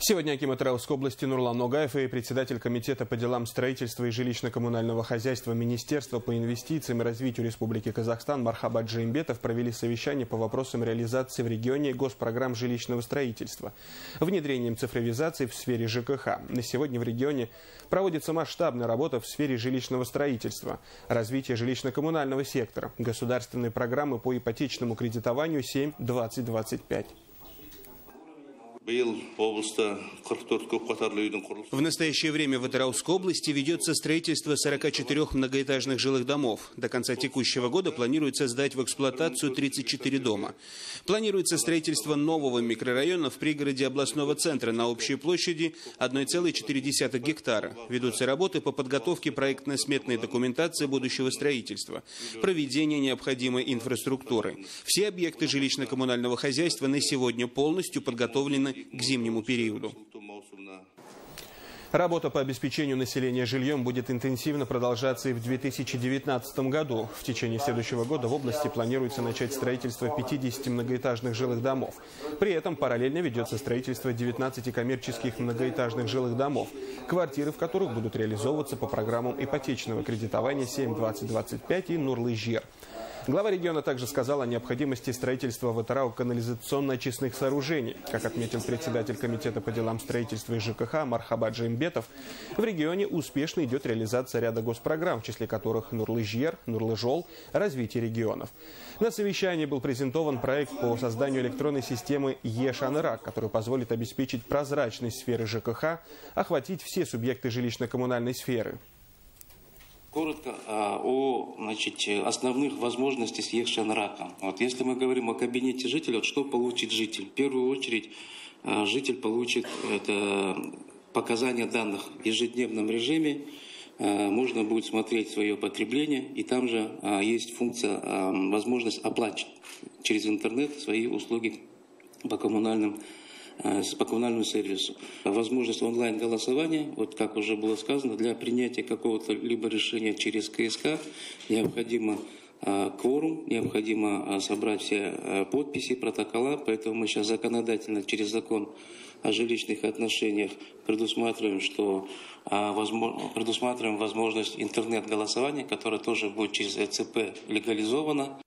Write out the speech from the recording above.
Сегодня Аким Атраусской области Нурлан Ногаев и председатель Комитета по делам строительства и жилищно-коммунального хозяйства Министерства по инвестициям и развитию Республики Казахстан Мархаба Джеймбетов провели совещание по вопросам реализации в регионе госпрограмм жилищного строительства, внедрением цифровизации в сфере ЖКХ. На сегодня в регионе проводится масштабная работа в сфере жилищного строительства, развития жилищно-коммунального сектора, государственной программы по ипотечному кредитованию 7-2025. В настоящее время в Атыраусской области ведется строительство 44 многоэтажных жилых домов. До конца текущего года планируется сдать в эксплуатацию 34 дома. Планируется строительство нового микрорайона в пригороде областного центра на общей площади 1,4 гектара. Ведутся работы по подготовке проектно-сметной документации будущего строительства, проведения необходимой инфраструктуры. Все объекты жилищно-коммунального хозяйства на сегодня полностью подготовлены к зимнему периоду. Работа по обеспечению населения жильем будет интенсивно продолжаться и в 2019 году. В течение следующего года в области планируется начать строительство 50 многоэтажных жилых домов. При этом параллельно ведется строительство 19 коммерческих многоэтажных жилых домов, квартиры в которых будут реализовываться по программам ипотечного кредитования 7-2025 и Нурлы-Жер. Глава региона также сказал о необходимости строительства в Атарау канализационно-очистных сооружений. Как отметил председатель Комитета по делам строительства и ЖКХ Мархаба Джимбетов, в регионе успешно идет реализация ряда госпрограмм, в числе которых Нурлыжьер, Нурлыжол, развитие регионов. На совещании был презентован проект по созданию электронной системы ЕШАНРАК, который позволит обеспечить прозрачность сферы ЖКХ, охватить все субъекты жилищно-коммунальной сферы. Коротко а, о значит, основных возможностях с ЕХШНРАКом. Вот, если мы говорим о кабинете жителя, что получит житель? В первую очередь а, житель получит это, показания данных в ежедневном режиме, а, можно будет смотреть свое потребление, и там же есть функция, возможность оплачивать через интернет свои услуги по коммунальным Э, по коммунальному сервису. Возможность онлайн-голосования, вот как уже было сказано, для принятия какого-то либо решения через КСК необходимо э, кворум, необходимо э, собрать все подписи, протокола, поэтому мы сейчас законодательно через закон о жилищных отношениях предусматриваем, что предусматриваем возможность интернет-голосования, которое тоже будет через ЭЦП легализовано.